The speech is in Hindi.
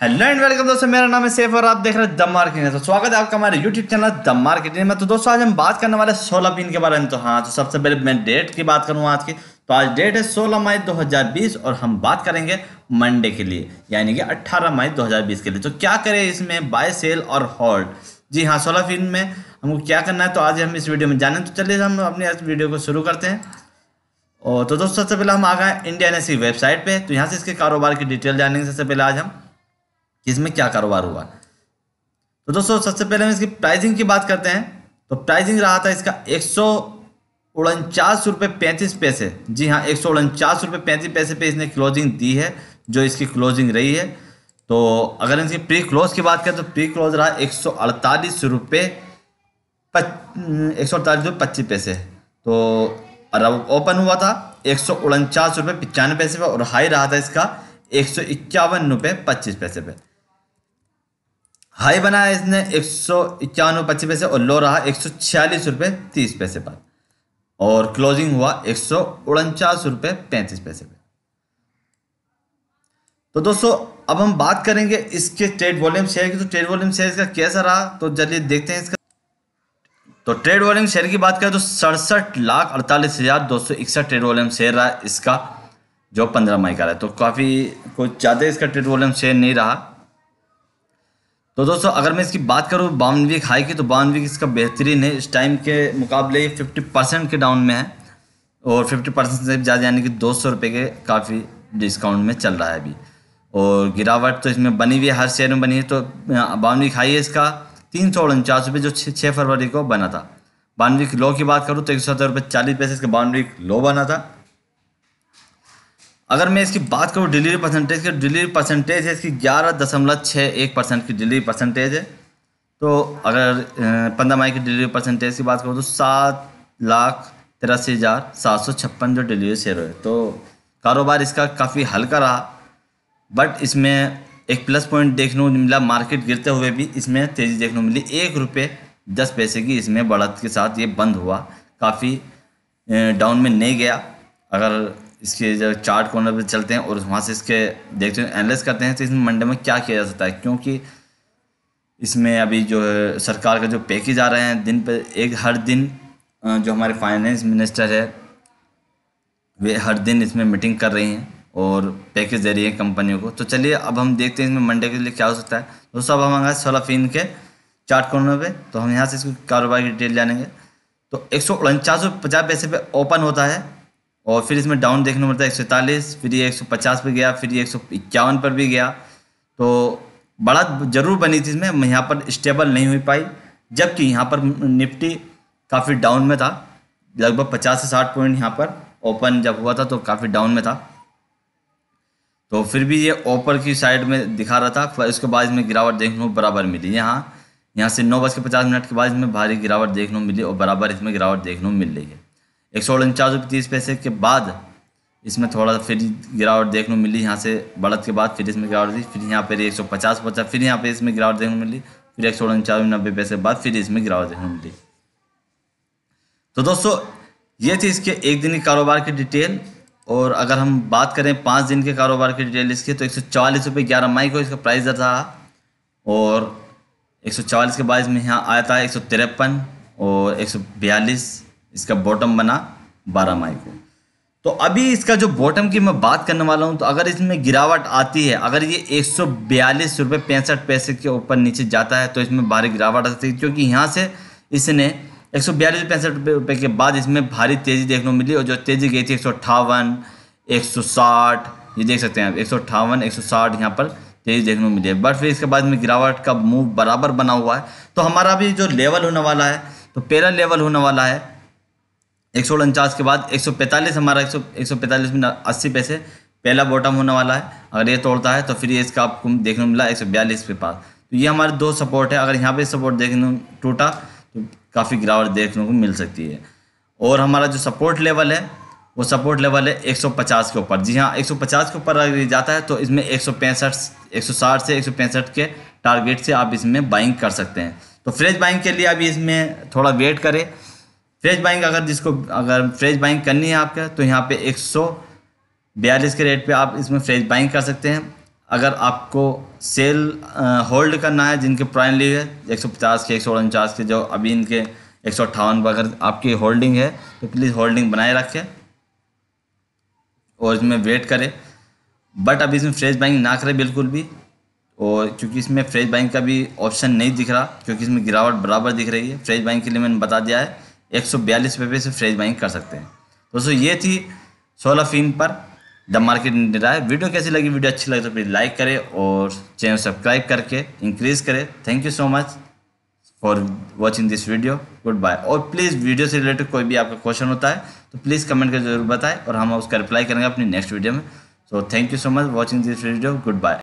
हेलो एंड वेलकम दोस्तों, मेरा नाम है सेफ़ और आप देख रहे हैं दम मार्केटिंग तो स्वागत है आपका हमारे यूट्यूब चैनल दम मार्केटिंग में। तो दोस्तों, आज हम बात करने वाले सोलह पिन के बारे में। तो हाँ तो सबसे पहले मैं डेट की बात करूँ आज की। तो आज डेट है सोलह मई 2020 और हम बात करेंगे मंडे के लिए, यानी कि अट्ठारह मई 2020 के लिए। तो क्या करें इसमें? बाय सेल और होल्ड जी हाँ सोलह पिन में हमको क्या करना है? तो आज हम इस वीडियो में जाने। तो चलिए हम अपने इस वीडियो को शुरू करते हैं। और तो दोस्तों, सबसे पहले हम आ गए इंडियन एस वेबसाइट पे। तो यहाँ से इसके कारोबार की डिटेल जानेंगे। सबसे पहले आज हम कि इसमें क्या कारोबार हुआ। तो दोस्तों, सबसे पहले हम इसकी प्राइसिंग की बात करते हैं। तो प्राइसिंग रहा था इसका एक सौ उनचास रुपये पैंतीस पैसे। जी हाँ एक सौ उनचास रुपये पैंतीस पैसे पे इसने क्लोजिंग दी है, जो इसकी क्लोजिंग रही है। तो अगर इसकी प्री क्लोज की बात करें तो प्री क्लोज रहा एक सौ अड़तालीस रुपये एक सौ अड़तालीस रुपये पच्चीस पैसे। तो ओपन हुआ था एक सौ उनचास रुपये पचानवे पैसे पे और हाई रहा था इसका एक सौ इक्यावन रुपये पच्चीस पैसे पे। हाई बनाया इसने एक सौ इक्यावन पच्चीस पैसे और लो रहा एक सौ छियालीस रुपये तीस पैसे पर। और क्लोजिंग हुआ एक सौ उनचास रुपये पैंतीस पैसे पे तो दोस्तों, अब हम बात करेंगे इसके ट्रेड वॉल्यूम शेयर की। तो ट्रेड वॉल्यूम शेयर का कैसा रहा? तो चलिए देखते हैं इसका। तो ट्रेड वॉल्यूम शेयर की बात करें तो सड़सठ लाख अड़तालीस हज़ार दो सौ इकसठ ट्रेड वॉल्यूम शेयर रहा इसका, जो पंद्रह मई का रहा। तो काफ़ी कुछ ज़्यादा इसका ट्रेड वॉल्यूम शेयर नहीं रहा। तो दोस्तों, अगर मैं इसकी बात करूँ बावन वीक हाई की तो बावन वीक इसका बेहतरीन है। इस टाइम के मुकाबले फिफ्टी परसेंट के डाउन में है। और फिफ्टी परसेंट से ज़्यादा, यानी कि दो सौ रुपये के काफ़ी डिस्काउंट में चल रहा है अभी। और गिरावट तो इसमें बनी हुई है, हर शेयर में बनी है। तो बावन वीक हाई है इसका तीन सौ उनचास रुपये जो छः फरवरी को बना था। बावन वीक लो की बात करूँ तो एक सौ सत्तर रुपये चालीस पैसे इसका बावन वीक लो बना था। अगर मैं इसकी बात करूँ डिलीवरी परसेंटेज की, डिलीवरी परसेंटेज है इसकी ग्यारह दशमलव छः एक परसेंट की डिलीवरी परसेंटेज है। तो अगर पंद्रह मई की डिलीवरी परसेंटेज की बात करूँ तो सात लाख तिरासी हज़ार सात सौ छप्पन जो डिलीवरी शेयर हुए। तो कारोबार इसका काफ़ी हल्का रहा बट इसमें एक प्लस पॉइंट देखने को मिला मार्केट गिरते हुए भी, इसमें तेज़ी देखने को मिली। एक रुपये दस पैसे की इसमें बढ़त के साथ ये बंद हुआ, काफ़ी डाउन में नहीं गया। अगर इसके जब चार्ट कॉर्नर पे चलते हैं और वहाँ से इसके देखते हैं एनालिस करते हैं तो इसमें मंडे में क्या किया जा सकता है? क्योंकि इसमें अभी जो है, सरकार का जो पैकेज आ रहे हैं, दिन पर एक हर दिन जो हमारे फाइनेंस मिनिस्टर है, वे हर दिन इसमें मीटिंग कर रही हैं और पैकेज दे रही है कंपनियों को। तो चलिए, अब हम देखते हैं इसमें मंडे के लिए क्या हो सकता है। दोस्तों अब हम सोलह फीन के चार्ट कॉर्नर पे तो हम यहाँ से इसको कारोबार की डिटेल जानेंगे। तो एक सौ उनचास पैसे पे ओपन होता है। और फिर इसमें डाउन देखने मिलता है एक सौ इकतालीस, फिर ये एक सौ पचास पर गया, फिर ये एक सौ इक्यावन पर भी गया। तो बड़ा ज़रूर बनी थी इसमें यहाँ पर स्टेबल नहीं हुई पाई, जबकि यहाँ पर निफ्टी काफ़ी डाउन में था। लगभग पचास से साठ पॉइंट यहाँ पर ओपन जब हुआ था तो काफ़ी डाउन में था। तो फिर भी ये ऊपर की साइड में दिखा रहा था, फिर उसके बाद इसमें गिरावट देखने को बराबर मिली। यहाँ यहाँ से नौ बज के पचास मिनट के बाद इसमें भारी गिरावट देखने को मिली और बराबर इसमें गिरावट देखने को मिल रही है। एक सौ उनचास रुपये तीस पैसे के बाद इसमें थोड़ा सा फिर गिरावट देखने को मिली यहाँ से बढ़त के बाद, फिर इसमें गिरावट दी फिर यहाँ पर एक सौ पचास पचास फिर यहाँ पे इसमें गिरावट देखने को मिली, फिर एक सौ उनचास नब्बे पैसे के बाद फिर इसमें गिरावट देखने को मिली। तो दोस्तों, ये थी इसके एक दिन की कारोबार की डिटेल, और अगर हम बात करें पाँच दिन के कारोबार की डिटेल इसकी तो एक सौ चालीस रुपये ग्यारह मई को इसका प्राइस दर रहा, और एक सौ चालीस के बाद इसमें यहाँ आया था एक सौ तिरपन और एक सौ बयालीस। इसका बॉटम बना बारह मई को। तो अभी इसका जो बॉटम की मैं बात करने वाला हूँ तो अगर इसमें गिरावट आती है, अगर ये एक सौ बयालीस रुपये पैंसठ पैसे के ऊपर नीचे जाता है तो इसमें भारी गिरावट आ सकती है, क्योंकि यहाँ से इसने एक सौ बयालीस पैंसठ रुपये के बाद इसमें भारी तेज़ी देखने को मिली, और जो तेज़ी गई थी एक सौ अट्ठावन, एक सौ साठ, ये देख सकते हैं आप, एक सौ अट्ठावन, एक सौ साठ यहाँ पर तेज़ी देखने को मिली है। बट फिर इसके बाद में गिरावट का मूव बराबर बना हुआ है। तो हमारा भी जो लेवल होने वाला है तो पहला लेवल होने वाला है एक सौ उनचास के बाद एक सौ पैंतालीस, हमारा एक सौ एक सौ पैंतालीस में अस्सी पैसे पहला बॉटम होने वाला है। अगर ये तोड़ता है तो फिर ये इसका आपको देखने को मिला एक सौ बयालीस के पास। तो ये हमारे दो सपोर्ट है। अगर यहाँ पे सपोर्ट देखने टूटा तो काफ़ी गिरावट देखने को मिल सकती है। और हमारा जो सपोर्ट लेवल है, वो सपोर्ट लेवल है 150 के ऊपर। जी हाँ 150 के ऊपर अगर जाता है तो इसमें एक सौ पैंसठ, एक सौ साठ से एक सौ पैंसठ के टारगेट से आप इसमें बाइंग कर सकते हैं। तो फ्रेश बाइंग के लिए अभी इसमें थोड़ा वेट करें। फ्रेश बाइंग अगर जिसको, अगर फ्रेश बाइंग करनी है आपका तो यहाँ पे एक सौ बयालीस के रेट पे आप इसमें फ्रेश बाइंग कर सकते हैं। अगर आपको सेल होल्ड करना है, जिनके प्राइम लीव है, एक सौ पचास के, एक सौ उनचास के, जो अभी इनके एक सौ अट्ठावन अगर आपकी होल्डिंग है तो प्लीज़ होल्डिंग बनाए रखें और इसमें वेट करें। बट अभी इसमें फ्रेश बाइंग ना करें बिल्कुल भी, और क्योंकि इसमें फ्रेश बाइंग का भी ऑप्शन नहीं दिख रहा, क्योंकि इसमें गिरावट बराबर दिख रही है। फ्रेश बाइंग के लिए मैंने बता दिया है एक सौ बयालीस रुपये से फ्रेश बाइंग कर सकते हैं। दोस्तों, ये थी सोलह फीन पर द मार्केट है वीडियो कैसी लगी? वीडियो अच्छी लगी तो प्लीज़ लाइक करें और चैनल सब्सक्राइब करके इंक्रीज़ करें। Thank you so much for watching this video goodbye और प्लीज़ वीडियो से रिलेटेड कोई भी आपका क्वेश्चन होता है तो प्लीज़ कमेंट कर ज़रूर बताएँ और हम उसका रिप्लाई करेंगे अपनी नेक्स्ट वीडियो में। So thank you so much watching this video goodbye